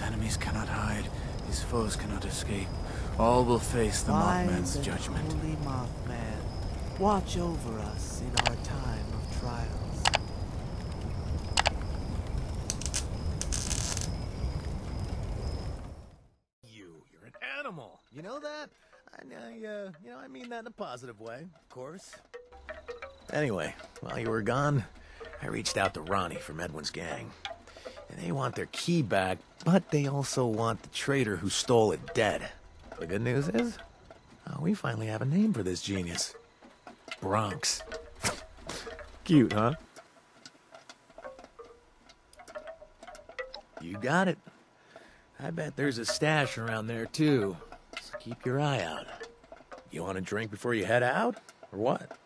His enemies cannot hide. His foes cannot escape. All will face the Mothman's Wise and judgment. Holy Mothman, watch over us in our time of trials. You, you're an animal. You know that? I, I uh, you know, I mean that in a positive way, of course. Anyway, while you were gone, I reached out to Ronnie from Edwin's gang. They want their key back, but they also want the traitor who stole it dead. The good news is, uh, we finally have a name for this genius. Bronx. Cute, huh? You got it. I bet there's a stash around there too. So keep your eye out. You want a drink before you head out? Or what?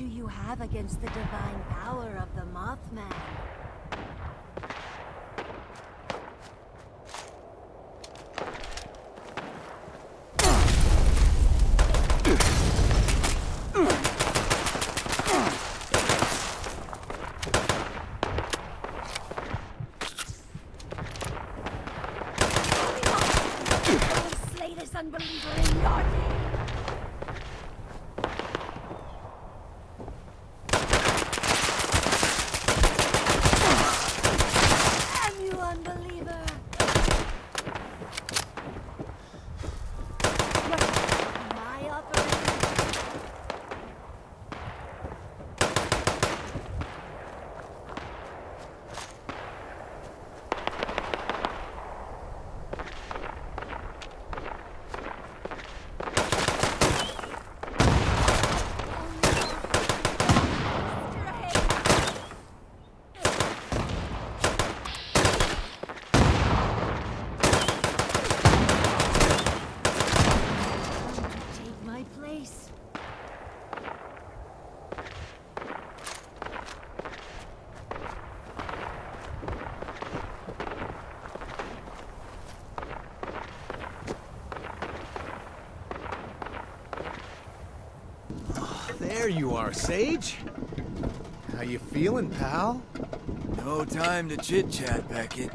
Do you have against the divine power of the Mothman? I will slay this unbeliever in your name! Damn you, unbeliever! My operation Take my place. There you are, Sage. How you feeling, pal? No time to chit-chat, Beckett.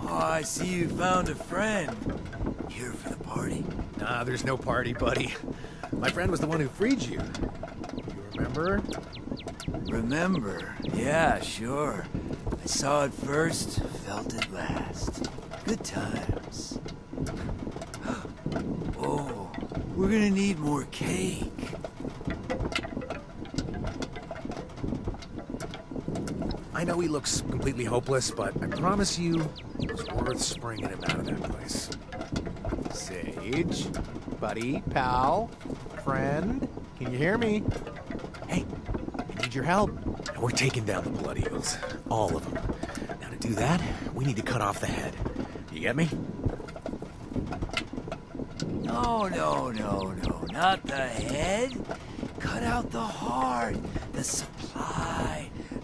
Oh, I see you found a friend. Here for the party? Nah, there's no party, buddy. My friend was the one who freed you. You remember? Remember? Yeah, sure. I saw it first, felt it last. Good times. Oh, we're gonna need more cake. I know he looks completely hopeless, but I promise you, it's worth springing him out of that place. Sage, buddy, pal, friend, can you hear me? Hey, I need your help. And we're taking down the Blood Eagles. All of them. Now, to do that, we need to cut off the head. You get me? No, no, no, no, not the head. Cut out the heart, the supply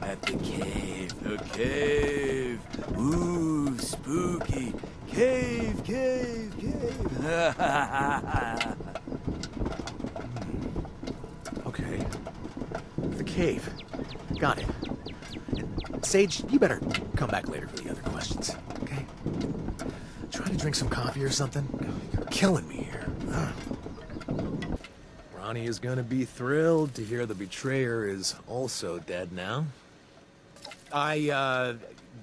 at the cave, the cave. Ooh, spooky. Cave, cave, cave. Okay. The cave. Got it. Sage, you better come back later for the other questions, okay? Try to drink some coffee or something. You're killing me here. Ronnie is gonna be thrilled to hear the betrayer is also dead now. I, uh,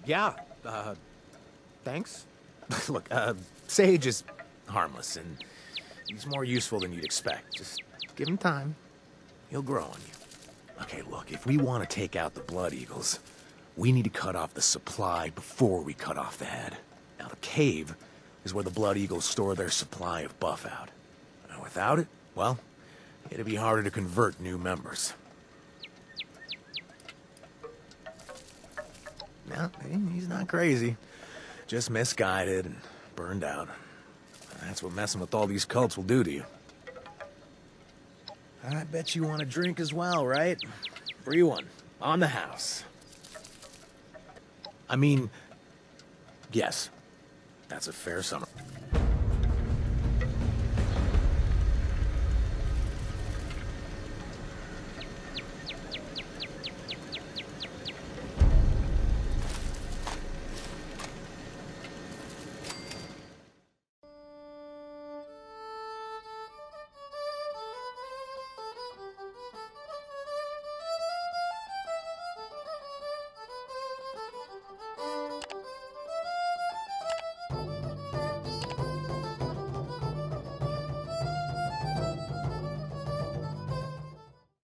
yeah, uh, thanks. Look, uh, Sage is Harmless, and he's more useful than you'd expect. Just give him time. He'll grow on you. Okay, look, if we want to take out the Blood Eagles, we need to cut off the supply before we cut off the head. Now, the cave is where the Blood Eagles store their supply of Buffout. Now, without it, well, it'd be harder to convert new members. He's not crazy. Just misguided and burned out. That's what messing with all these cults will do to you. I bet you want a drink as well, right? Free one. On the house. I mean, yes. That's a fair summary.